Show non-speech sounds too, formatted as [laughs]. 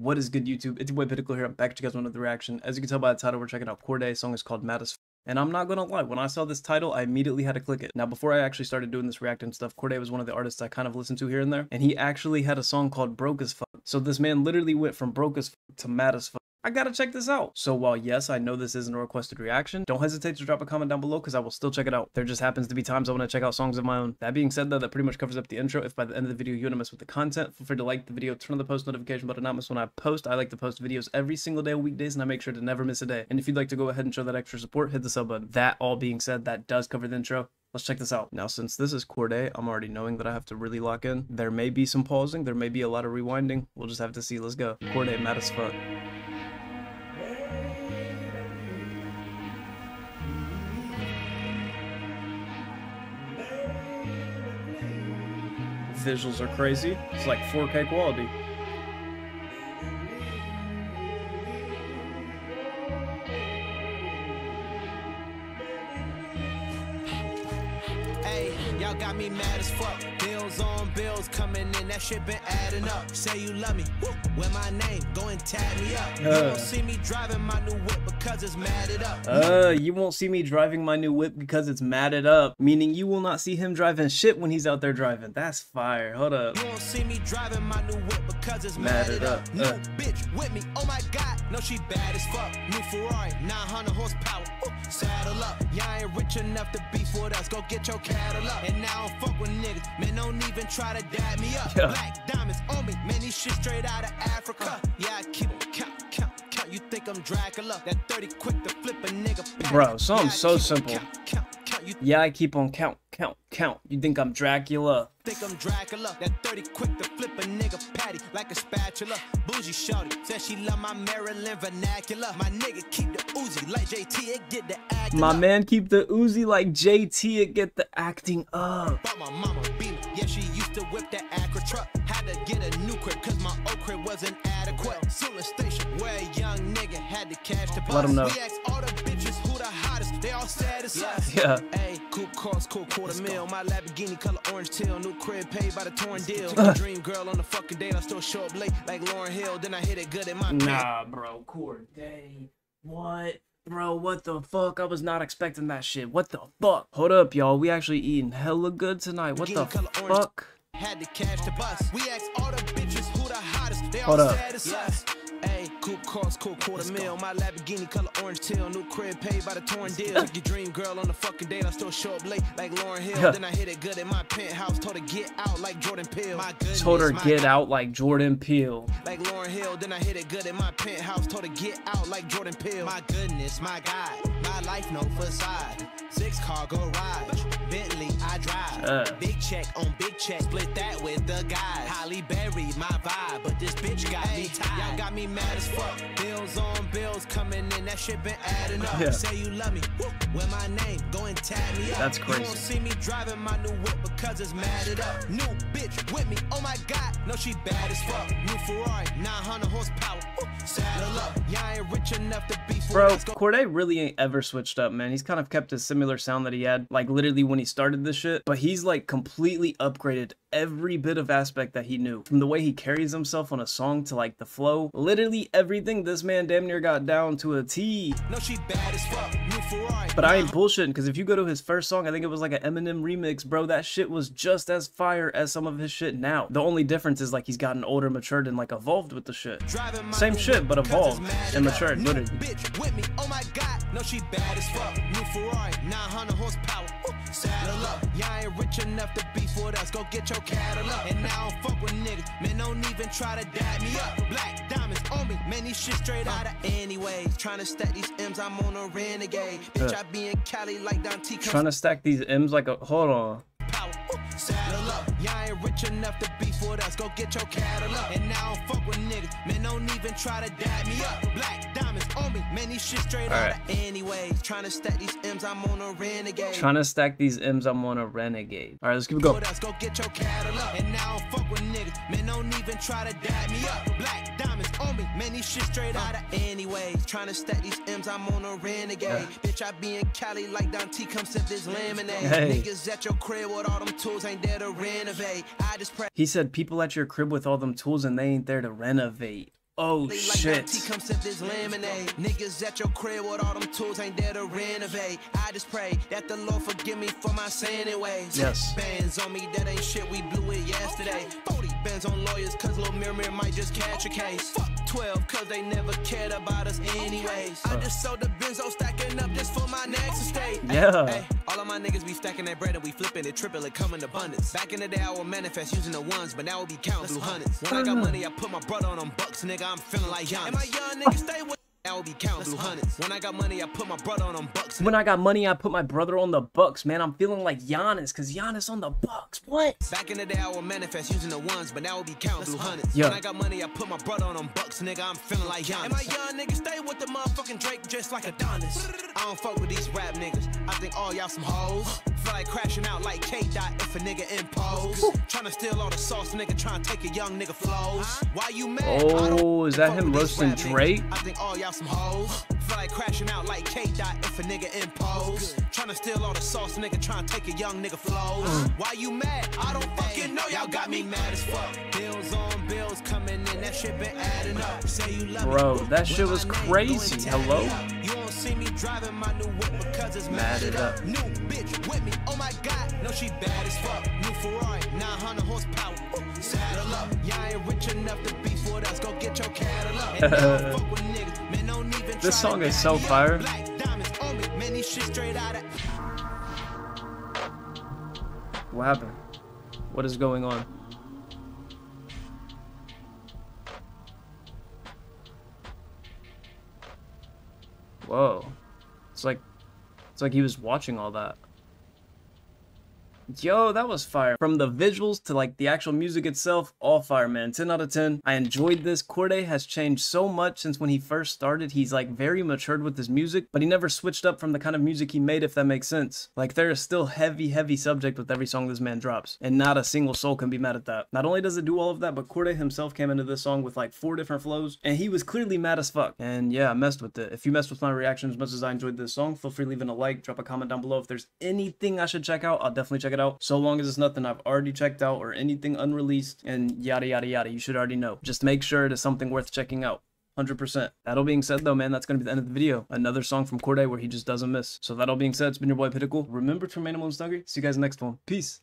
What is good, YouTube? It's your boy Appitical here. I'm back to you guys with another reaction. As you can tell by the title, we're checking out Cordae. Song is called Mad as and I'm not gonna lie, when I saw this title, I immediately had to click it. Now, before I actually started doing this reacting stuff, Cordae was one of the artists I kind of listened to here and there, and he actually had a song called Broke as Fuck. So this man literally went from broke as fuck to mad as fuck. I gotta check this out. So while yes, I know this isn't a requested reaction, don't hesitate to drop a comment down below because I will still check it out. There just happens to be times I want to check out songs of my own. That being said though, that pretty much covers up the intro. If by the end of the video you want to mess with the content, feel free to like the video, turn on the post notification button, not miss when I post. I like to post videos every single day weekdays and I make sure to never miss a day. And if you'd like to go ahead and show that extra support, hit the sub button. That all being said, that does cover the intro. Let's check this out. Now, since this is Cordae, I'm already knowing that I have to really lock in. There may be some pausing, there may be a lot of rewinding. We'll just have to see. Let's go. Cordae, mad as fuck. Visuals are crazy. It's like 4K quality. Hey, y'all got me mad as fuck. Bills on bills coming in, that shit been adding up. Say you love me, woo, where my name, go and tag me up. You Uh. won't see me driving my new whip because it's matted up. Uh, you won't see me driving my new whip because it's matted up. Meaning you will not see him driving shit when he's out there driving. That's fire. Hold up. You won't see me driving my new whip because it's Matted matted up. up, New uh. bitch with me, oh my god, no she bad as fuck. New Ferrari, 900 horsepower, woo, saddle up. Y'all ain't rich enough to beef with us, go get your catalog. And now I don't fuck with niggas, man don't even try to dab me up. Yeah. Black diamonds on me, man these shit straight out of Africa. Yeah, I keep 'em count, count, count. You think I'm Dracula? That 30 quick to flip a nigga back. Bro, something Yeah, so simple. Count, count. You Yeah, I keep on count, count, count. You think I'm Dracula? Think I'm Dracula. That 30 quick to flip a nigga patty like a spatula. Bougie shorty said she love my Maryland vernacular. My nigga keep the Uzi like JT it get the act. My man keep the Uzi like JT and get the acting up. Bought my mama beamer. Yeah, she used to whip that Acura truck. Had to get a new crib cause my old crib wasn't adequate. Suitland Station, where a young nigga had the cash to bust. Let 'em know. They all said it's us. Yeah. Hey, coupe cost cool quarter mil. My Lamborghini color orange teal. New crib paid by the torn deal. [laughs] Dream girl on the fucking date. I still show up late like Lauryn Hill. Then I hit it good in my. Nah, bro. Cordae. What? Bro, what the fuck? I was not expecting that shit. What the fuck? Hold up, y'all. We actually eating hella good tonight. What the Lamborghini color orange. fuck? Had the cash to bust. We asked all the bitches who the hottest. They all Hold up. Coupe cost cool quarter mil. My Lamborghini color orange teal. New crib paid by the torn deal. Took your dream girl on the fucking date. I still show up late like Lauryn Hill. Then I hit it good in my penthouse. Told her get out like Jordan Peele. My goodness, Told her get out like Jordan Peele. like Lauryn Hill. Then I hit it good in my penthouse. Told her get out like Jordan Peele. My goodness, my God, my life no facade. Six car garage, Bentley I drive. Uh. Big check on big check, split that with the guys. Halle Berry, my got me tied. Y'all got me mad as fuck. Bills on bills coming in, that shit been adding up. Yeah. Say you love me, where my name, go and tag me up. That's You crazy. won't see me driving my new whip because it's matted up. New bitch with me, oh my god, no she bad as fuck. New Ferrari, 900 horsepower, woo, saddle up. Y'all ain't rich enough to beef with Bro, us, Cordae really ain't ever switched up, man. He's kind of kept a similar sound that he had, like literally when he started this shit. But he's like completely upgraded every bit of aspect that he knew. From the way he carries himself on a song to like the flow. Literally everything this man damn near got down to a T. No, But I ain't bullshitting, because if you go to his first song, I think it was like an Eminem remix, bro, that shit was just as fire as some of his shit now. The only difference is like he's gotten older, matured, and like evolved with the shit. Same shit, but evolved and matured, literally. bitch with me, oh my god, no she bad as fuck. New Ferrari, 900 horsepower, saddle up. Y'all ain't rich enough to beef with us, go get your catalog. And now I don't fuck with niggas, man don't even try to dab me up. Black diamonds on me, man these shit straight out of anyways. Trying to stack these M's, I'm on a renegade. Bitch. I be in Cali like Dante Trying to stack these M's like a. Hold on. Saddle up. Y'all ain't rich enough to beef with us. Go get your catalog. And now I don't fuck with niggas. Man, don't even try to dab me up. Black diamonds on me. Man, these shit straight out Alright. of anyways. Trying to stack these M's, I'm on a renegade. Trying to stack these M's, I'm on a renegade. Alright, let's keep it going. Go get your catalog. And now I don't fuck with niggas. Man, don't even try to dab me up. Black me. Man, these shit straight out of anyways. Trying to stack these M's, I'm on a renegade. Yeah. Bitch, I be in Cali like Dante, come sip this lemonade. Hey. Niggas at your crib with all them tools ain't there to renovate. I just pray. He said people at your crib with all them tools and they ain't there to renovate. Oh They like shit. that come sip this lemonade. Niggas at your crib with all them tools ain't there to renovate. I just pray that the Lord forgive me for my sinning ways. Yes. Bands on me, that ain't shit, we blew it yesterday. 40 bands on lawyers, cause Lil Mirror Mirror might just catch a case. Fuck 12, cause they never cared about us anyways. I just sold the benzo stacking up just for my next estate. Yeah. ay, all of my niggas be stacking that bread and we flipping it, triple it, come in abundance. Back in the day, I would manifest using the ones, but now we be counting blue hundreds. When I got money, I put my brother on them bucks, nigga. I'm feeling like Giannis. And my young niggas stay with. Now we be counting blue hundreds. When I got money, I put my brother on them bucks. When I got money, I put my brother on the Bucks, man. I'm feeling like Giannis, cause Giannis on the Bucks. What? Back in the day, I would manifest using the ones, but now we be counting blue hundreds. Yeah. When I got money, I put my brother on them bucks, nigga. I'm feeling like Giannis. And my young nigga stay with the motherfucking Drake just like Adonis. I don't fuck with these rap niggas. I think all y'all some hoes. Feel like crashing out like K Dot if a nigga impose. Tryna steal all the sauce, nigga. Tryna take a young nigga flows. Why you mad? I Oh, is that him roasting. Drake? I think all y'all some hoes. Feel like crashing out like K Dot if a nigga impose. Tryna steal all the sauce, nigga. Tryna take a young nigga flows. Why you mad? I don't fucking know. Y'all got me mad as fuck. Bills on bills coming in. That shit been adding up. Say you love Bro, that shit was crazy. go and Hello? It up. You won't see me driving my new whip because it's Matted up. up. New bitch with me. Oh my god. No, she bad as fuck. New Ferrari, 900 horsepower. Ooh, Saddle up. Y'all ain't rich enough to beef with us. Go get your catalog. And [laughs] fuck with niggas. Man, don't even This song is so fire. Black diamonds on me. Man, these shit straight out of. What happened? What is going on? Whoa. It's like it's like he was watching all that. Yo, that was fire. From the visuals to like the actual music itself, all fire, man. 10 out of 10. I enjoyed this. Cordae has changed so much since when he first started. He's like very matured with his music, but he never switched up from the kind of music he made, if that makes sense. Like there is still heavy, heavy subject with every song this man drops, and not a single soul can be mad at that. Not only does it do all of that, but Cordae himself came into this song with like four different flows, and he was clearly mad as fuck. And yeah, I messed with it. If you messed with my reaction as much as I enjoyed this song, feel free leaving a like, drop a comment down below. If there's anything I should check out, I'll definitely check it out. So long as it's nothing I've already checked out or anything unreleased and yada yada yada. You should already know. Just make sure it is something worth checking out. 100%. That all being said, though, man, that's going to be the end of the video. Another song from Cordae where he just doesn't miss. So, that all being said, it's been your boy Appitical. Remember to remain a little snugger. See you guys next one. Peace.